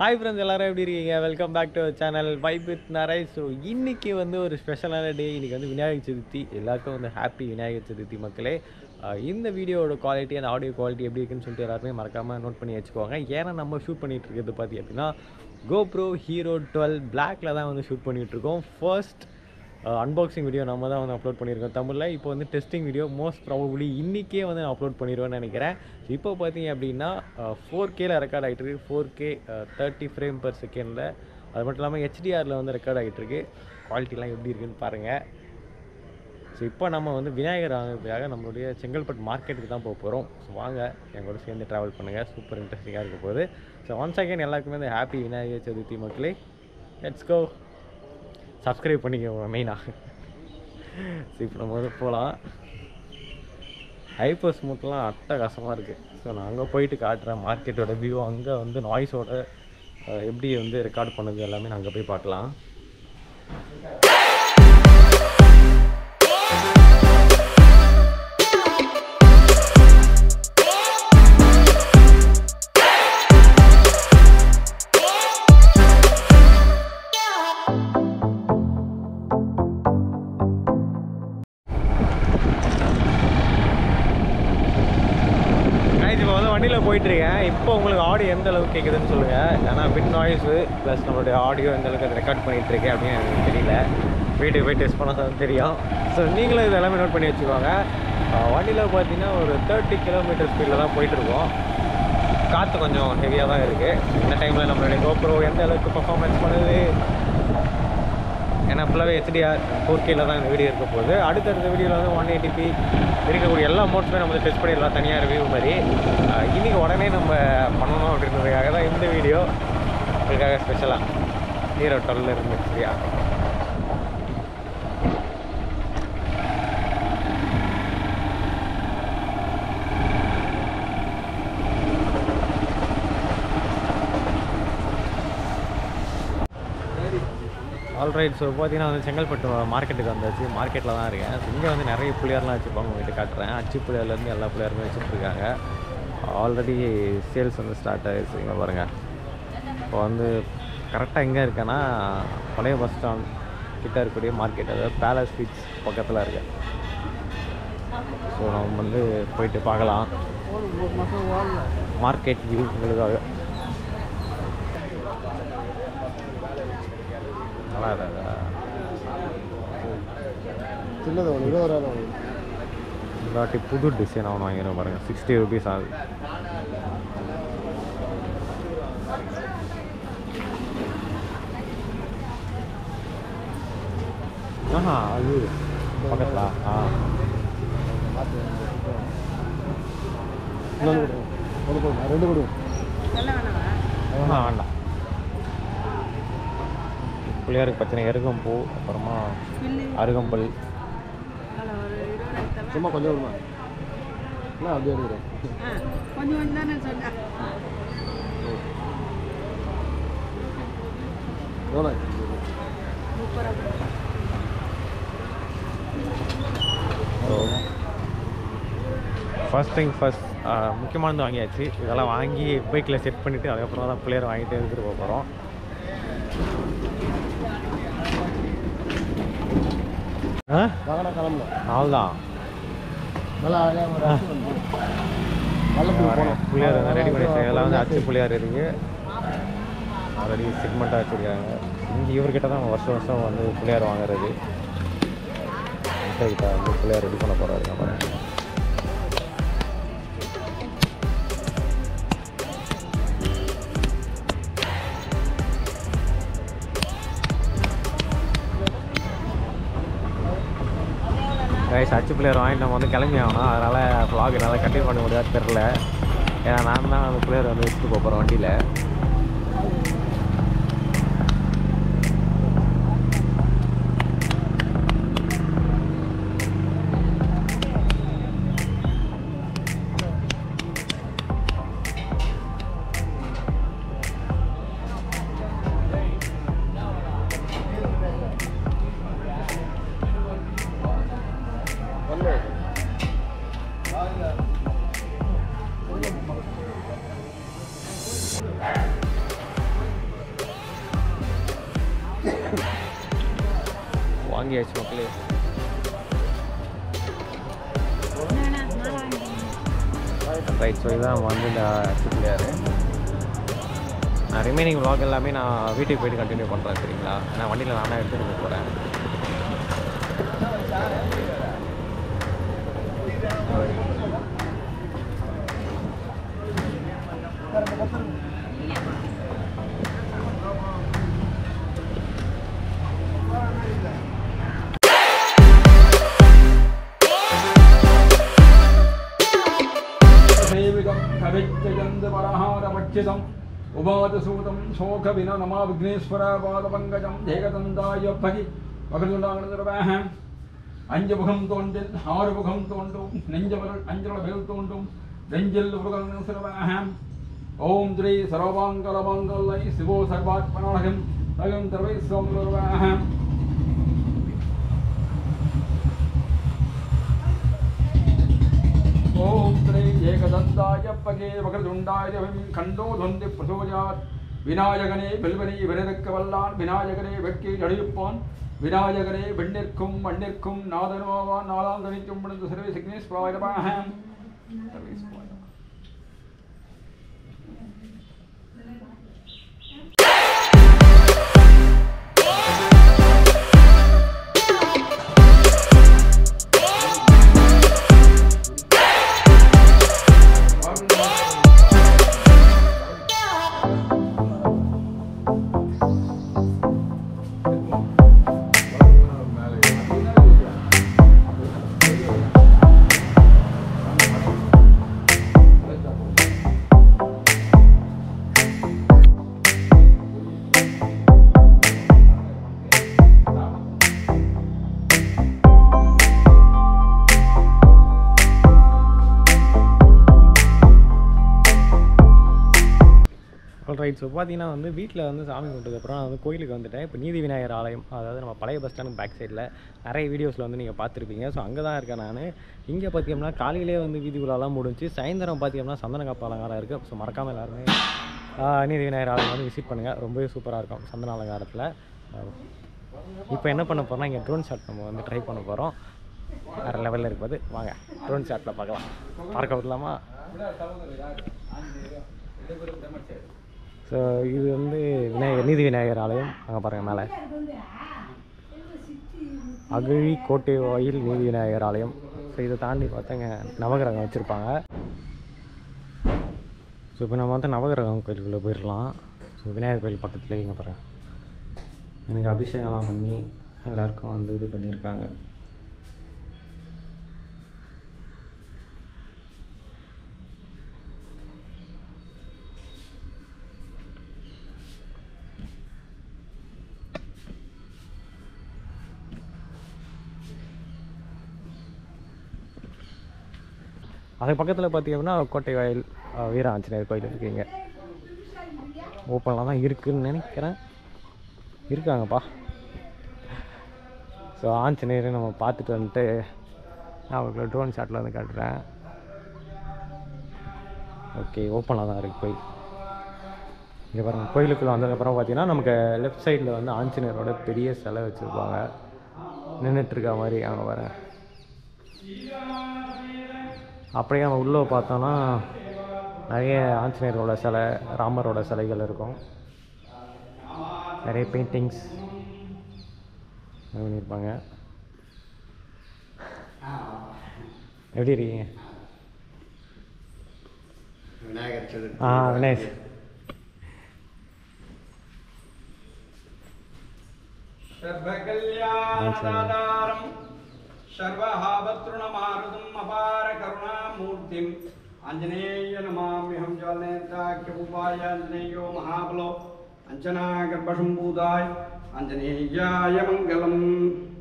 Hi friends எல்லாரும் எப்படி இருக்கீங்க? Welcome back to channel vibe with நரை ஸோ இன்றைக்கி வந்து ஒரு ஸ்பெஷலான டே இன்றைக்கி வந்து விநாயகர் சதுர்த்தி. எல்லாருக்கும் வந்து ஹாப்பி விநாயகர் சதுர்த்தி மக்களே. இந்த வீடியோவோட குவாலிட்டி அந்த ஆடியோ குவாலிட்டி எப்படி இருக்குன்னு சொல்லிட்டு எல்லாருமே மறக்காமல் நோட் பண்ணி வச்சுக்கோங்க. ஏன்னா நம்ம ஷூட் பண்ணிகிட்டு இருக்கிறது பார்த்தி அப்படின்னா கோப்ரோ ஹீரோ டுவெல் பிளாக்ல தான் வந்து ஷூட் பண்ணிகிட்ருக்கோம் ஃபர்ஸ்ட் அன்பாக்சிங் வீடியோ நம்ம தான் வந்து அப்லோட் பண்ணியிருக்கோம். தமிழில் இப்போ வந்து டெஸ்டிங் வீடியோ மோஸ்ட் ப்ராபபிளி இன்றைக்கே வந்து நான் அப்லோட் பண்ணிடுவேன்னு நினைக்கிறேன். இப்போ பார்த்தீங்க அப்படின்னா ஃபோர் கேல ரெக்கார்ட் ஆகிட்டு இருக்கு four K thirty frame per செகண்டில் அது மட்டும் இல்லாமல் ஹெச்டிஆரில் வந்து ரெக்கார்ட் ஆகிட்டுருக்கு குவாலிட்டிலாம் எப்படி இருக்குன்னு பாருங்கள் ஸோ இப்போ நம்ம வந்து விநாயகர் வாங்கிறதுக்காக நம்மளுடைய செங்கல்பட்டு மார்க்கெட்டுக்கு தான் போக போகிறோம் ஸோ வாங்க எங்களோட சேர்ந்து ட்ராவல் பண்ணுங்கள் சூப்பர் இன்ட்ரெஸ்டிங்காக இருக்க போகுது. ஸோ ஒன் செகண்ட் எல்லாருக்குமே வந்து ஹாப்பி விநாயகர் சதுர்த்தி மக்களே. லெட்ஸ் கோ சப்ஸ்கிரைப் பண்ணிக்கோங்க மெயினாக ஸோ இப்போ நம்ம வந்து போகலாம் ஹைப்பர் ஸ்மூத்லாம் அட்டகாசமாக இருக்குது ஸோ நான் அங்கே போயிட்டு காட்டுறேன். மார்க்கெட்டோட வியூ அங்கே வந்து நாய்ஸோட எப்படி வந்து ரெக்கார்ட் பண்ணுது எல்லாமே நான் அங்கே போய் பார்க்கலாம். இப்போ உங்களுக்கு ஆடியோ எந்த அளவுக்கு கேட்குதுன்னு சொல்லுங்கள் ஏன்னா பின் நாய்ஸு ப்ளஸ் நம்மளுடைய ஆடியோ எந்த அளவுக்கு அதை ரெக்கார்ட் பண்ணிகிட்ருக்கேன் அப்படின்னு எனக்கு தெரியல. வீட்டுக்கு போய் டெஸ்ட் பண்ணால் தான் தெரியும். ஸோ நீங்களும் இது எல்லாமே நோட் பண்ணி வச்சுக்கோங்க. வண்டியில் பார்த்தீங்கன்னா ஒரு தேர்ட்டி கிலோமீட்டர் ஸ்பீடில் தான் போயிட்டுருக்கோம். காற்று கொஞ்சம் ஹெவியாக தான் இருக்குது இந்த டைமில் நம்மளுடைய கோப்ரோ எந்த அளவுக்கு பர்ஃபார்மன்ஸ் பண்ணுது? ஏன்னா ஃபுல்லாகவே ஹெச்டிஆர் ஃபோர் கேல தான் இந்த வீடியோ இருக்க போகுது. அடுத்தடுத்த வீடியோவில் வந்து ஒன் எயிட்டிபி இருக்கக்கூடிய எல்லா மோட்ஸுமே நம்ம டெஸ்ட் பண்ணிடலாம் தனியாக ரிவ்யூ மாதிரி. இன்றைக்கி உடனே நம்ம பண்ணணும் அப்படின்றதுக்காக தான் இந்த வீடியோ உங்களுக்காக ஸ்பெஷலாக ஹீரோ டுவெல்ல இருந்து சரியா? ஆல்ரைட் ஸோ பார்த்தீங்கன்னா வந்து செங்கல்பட்டு மார்க்கெட்டுக்கு வந்தாச்சு. மார்க்கெட்டில் தான் இருக்கேன். இங்கே வந்து நிறைய பிள்ளையார்லாம் வச்சுருப்பாங்க உங்கள்கிட்ட காட்டுறேன். அச்சு புளியார்லேருந்து எல்லா பிள்ளையாருமே வச்சுட்ருக்காங்க ஆல்ரெடி சேல்ஸ் வந்து ஸ்டார்ட் ஆகிடுச்சு இங்கே பாருங்கள் இப்போ வந்து கரெக்டாக எங்கே இருக்கேன்னா பழைய பஸ் ஸ்டாண்ட் கிட்டே இருக்கக்கூடிய மார்க்கெட் அதாவது பேலஸ் பீச் பக்கத்தில் இருக்கேன். ஸோ நம்ம வந்து போயிட்டு பார்க்கலாம். மார்க்கெட் வியூ உங்களுக்காக. நல்லா இருக்கா சின்னது ஒன்று இருபதாயிரம் ஒன்று இந்த வாட்டி புது டிசைன் அவன் வாங்கிடுறேன் பாருங்க. சிக்ஸ்டி ருபீஸ் ஆகுது ஆஹா அது. பக்கத்தில். ஆ. ரெண்டு கொடுங்க. ஆஹா வேண்டாம். பிள்ளையாருக்கு பச்சனை எருகம்பூ அப்புறமா அருகம்பல். சும்மா கொஞ்சம் விடுமா? என்ன அப்படியே எவ்வளோ? ஃபர்ஸ்ட் திங் ஃபர்ஸ்ட் முக்கியமானது வாங்கியாச்சு. இதெல்லாம் வாங்கி பைக்கில் செட் பண்ணிவிட்டு அதுக்கப்புறம் தான் பிள்ளையர் வாங்கிட்டு எடுத்துகிட்டு போக போகிறோம் அவ்வளோதான் புள்ளியார் ரெடி பண்ணி. இதெல்லாம் வந்து அச்சு புள்ளியார் இருக்கு ஆல்ரெடி செக்மெண்ட்டாக வச்சுருக்காங்க. இங்கே இவர்கிட்ட தான் வருஷம் வருஷம் வந்து புள்ளியார் வாங்குறது. கிட்ட வந்து புள்ளியார் ரெடி பண்ண போகிறாரு கைஸ் அச்சு பிள்ளையர் வாங்கிட்டு நம்ம வந்து கிளம்பி ஆகணும். அதனால் ஃப்ளாக் என்னால் கண்டினியூ பண்ண முடியாது தெரில ஏன்னா நான் தான் அந்த பிள்ளையர் வந்து வச்சுட்டு போகிறேன் வண்டியில். வாங்கியாச்சு மக்களே. ரைட் ஸோ இதான் வந்து இந்த சிப்பிள்ளையார் நான் ரிமைனிங் விளாக் எல்லாமே நான் வீட்டுக்கு போயிட்டு கண்டினியூ பண்ணுறேன் சரிங்களா? நான் வண்டியில் நானாக எடுத்துகிட்டு போகிறேன் சங்கேதம் உபாதசூதம் சோக வினநமா விக்னேஸ்வர பாதபங்கஜம் தேகதந்தாய பகி. பகிர்ந்துண்டாங்க அஞ்சு முகம் தோன்றில் ஆறு முகம் தோன்றும் நெஞ்சவர்கள் அஞ்சல பெயர் தோன்றும். நெஞ்சில் முருகன் ஓம் ஸ்ரீ சர்வாங்கல மங்கலை சிவோ சர்வாத்மநாயகம் தகம் தர்வை ஓம் திரை ஏகதந்தாய பகே மகதுண்டாயிரம் கண்டோ தொந்தி பிரசோஜாத் விநாயகனே வெல்வனை விரதக்க வல்லான் விநாயகனே வெட்கை அழிவிப்பான் விநாயகரே வெண்ணிற்கும் மண்ணிற்கும் நாதனோவான் நாளாந்தனிக்கும் சர்வே சிக்னேஸ்வராய ரைட் ஸோ பார்த்தீங்கன்னா வந்து வீட்டில் வந்து சாமி கும்பிட்டதுக்கப்புறம் நான் வந்து கோயிலுக்கு வந்துட்டேன். இப்போ நீதி விநாயகர் ஆலயம் அதாவது நம்ம பழைய பஸ் ஸ்டாண்ட் பேக் சைடில் நிறைய வீடியோஸில் வந்து நீங்கள் பார்த்துருப்பீங்க. ஸோ அங்கே தான் இருக்கேன் நான். இங்கே பார்த்தீங்கன்னா காலையிலே வந்து வீதி உலாலாம் முடிஞ்சு சாயந்தரம் பார்த்தீங்கன்னா சந்தன காப்பு அலங்காரம் இருக்குது ஸோ மறக்காமல் எல்லாருமே நீதி விநாயகர் ஆலயம் வந்து விசிட் பண்ணுங்கள் ரொம்பவே சூப்பராக இருக்கும் சந்தன அலங்காரத்தில். இப்போ என்ன பண்ண போகிறோம்னா இங்கே ட்ரோன் ஷாட் நம்ம வந்து ட்ரை பண்ண போகிறோம் வேறு லெவலில் இருப்பது. வாங்க ட்ரோன் ஷாட்டில் பார்க்கலாம். பார்க்க விடலாமா ஸோ இது வந்து விநாயகர் நீதி விநாயகர் ஆலயம். அங்கே பாருங்கள் மேலே. அகழி கோட்டை வாயில் நீதி விநாயகர் ஆலயம். ஸோ இதை தாண்டி பார்த்தாங்க நவகிரகம் வச்சுருப்பாங்க. ஸோ இப்போ நம்ம வந்து நவகிரகம் கோயிலுக்குள்ளே போயிடலாம் ஸோ விநாயகர் கோயில் பக்கத்துலேயே இங்கே பாருங்கள் எனக்கு அபிஷேகம்லாம் பண்ணி எல்லாருக்கும் வந்து இது பண்ணியிருக்காங்க. அதுக்கு பக்கத்தில் பார்த்தீங்கன்னா கோட்டை வாயில் வீர ஆஞ்சநேயர் கோயில் இருக்குங்க. ஓப்பனில் தான் இருக்குதுன்னு நினைக்கிறேன். இருக்காங்கப்பா. ஸோ ஆஞ்சநேயரை நம்ம பார்த்துட்டு வந்துட்டு நான் உங்களுக்கு ட்ரோன் ஷாட்டில் வந்து காட்டுறேன். ஓகே ஓப்பனில் தான் இருக்குது கோயில். இங்கே பாருங்கள் கோயிலுக்குள்ளே வந்ததுக்கப்புறம் பார்த்தீங்கன்னா நமக்கு லெஃப்ட் சைடில் வந்து ஆஞ்சநேயரோட பெரிய சிலை வச்சுருப்பாங்க. நின்றுட்டுருக்க மாதிரி அங்கே வரேன் அப்படியே நம்ம உள்ளே பார்த்தோன்னா நிறைய ஆஞ்சநேயரோட சிலை ராமரோட சிலைகள் இருக்கும். நிறைய பெயிண்டிங்ஸ் பண்ணியிருப்பாங்க. எப்படி இருக்கீங்க? விநாயகர் ஆ விநாயகர் கல்யாண सर्वहावतृणमारुतम् अपार करुणामूर्तिम्। आञ्जनेय नमाम्यहं जलनेत्राख्यमुपाय आञ्जनेयो महाबलो। अञ्जनागर्भशम्भूताय आञ्जनेयाय मङ्गलम्।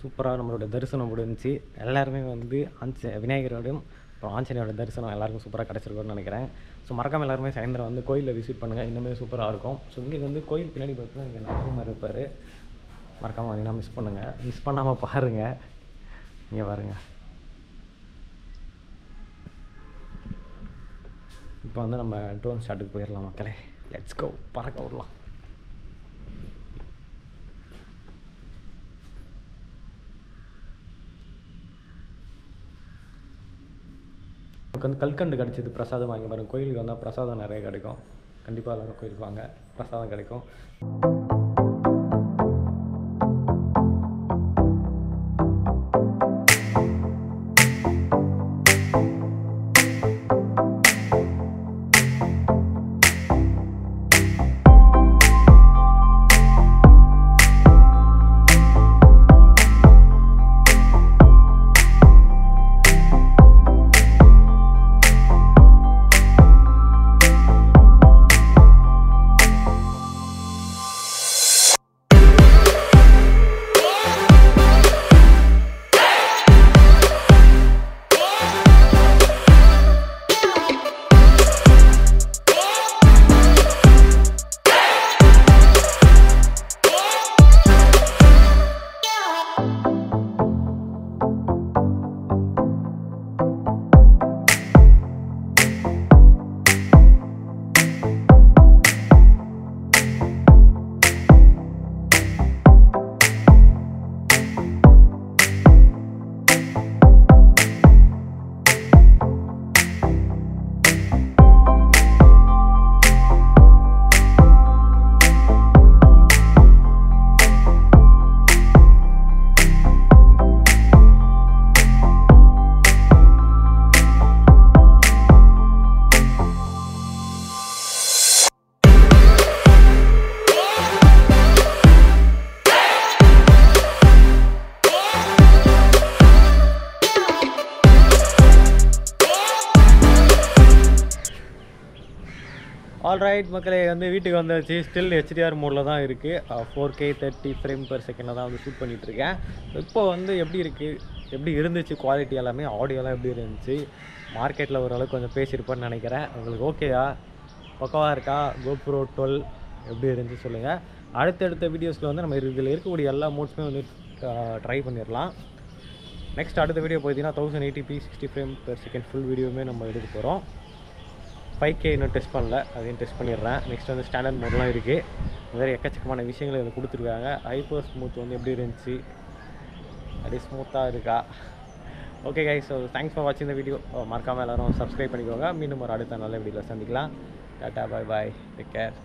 சூப்பராக நம்மளோட தரிசனம் முடிஞ்சு எல்லாருமே வந்து ஆஞ்ச விநாயகரோடும் அப்புறம் ஆஞ்சநேயரோட தரிசனம் எல்லாருக்கும் சூப்பராக கிடச்சிருக்கும்னு நினைக்கிறேன். ஸோ மறக்காமல் எல்லாருமே சாயந்தரம் வந்து கோயிலில் விசிட் பண்ணுங்கள் இன்னுமே சூப்பராக இருக்கும். ஸோ இங்கே வந்து கோயில் பின்னாடி பார்த்தீங்கன்னா இங்கே நாகமாக இருப்பார். மறக்காமல் வந்தீங்கன்னா மிஸ் பண்ணுங்கள் மிஸ் பண்ணாமல் பாருங்கள் நீங்கள் பாருங்கள் இப்போ வந்து நம்ம ட்ரோன் ஷாட்டுக்கு போயிடலாம் மக்களே. லெட்ஸ் கோ பறக்க விடலாம். நமக்கு வந்து கல்கண்டு கிடச்சிது பிரசாதம் வாங்கி பாருங்கள் கோயிலுக்கு வந்தால் பிரசாதம் நிறைய கிடைக்கும். கண்டிப்பாக எல்லோரும் கோயிலுக்கு வாங்க. பிரசாதம் கிடைக்கும். ஆல்ரைட் மக்களே வந்து வீட்டுக்கு வந்தாச்சு. ஸ்டில் ஹெச்டிஆர் மோடில் தான் இருக்குது four K thirty frame per செகண்டில் தான் வந்து ஷூட் பண்ணிகிட்ருக்கேன் இருக்கேன். இப்போ வந்து எப்படி இருக்குது எப்படி இருந்துச்சு குவாலிட்டி எல்லாமே? ஆடியோலாம் எப்படி இருந்துச்சு? மார்க்கெட்டில் ஓரளவுக்கு கொஞ்சம் பேசியிருப்பேன்னு நினைக்கிறேன். உங்களுக்கு ஓகேயா பக்கவாக இருக்கா? கோப்ரோ டுவெல் எப்படி இருந்துச்சு சொல்லுங்கள் அடுத்தடுத்த வீடியோஸில் வந்து நம்ம இதில் இருக்கக்கூடிய எல்லா மோட்ஸுமே வந்து ட்ரை பண்ணிடலாம். நெக்ஸ்ட் அடுத்த வீடியோ பார்த்தீங்கன்னா thousand eighty P sixty frame per second full வீடியோவுமே நம்ம எடுக்க போகிறோம் ஃபைவ் கே இன்னும் டெஸ்ட் பண்ணல. அதையும் டெஸ்ட் பண்ணிடுறேன். நெக்ஸ்ட் வந்து ஸ்டாண்டர்ட் மோட்லாம் இருக்குது வேறு மாதிரி எக்கச்சக்கமான விஷயங்கள் இதில் கொடுத்துருக்காங்க. ஹைப்பர் ஸ்மூத் வந்து எப்படி இருந்துச்சு? அப்படியே ஸ்மூத்தாக இருக்கா? Okay guys so thanks for வாட்சிங் இந்த வீடியோ மறக்காமல் எல்லாரும் சப்ஸ்கிரைப் பண்ணிக்கோங்க. மீண்டும் ஒரு அடுத்த நல்ல வீடியோவில் சந்திக்கலாம். Tata bye bye take care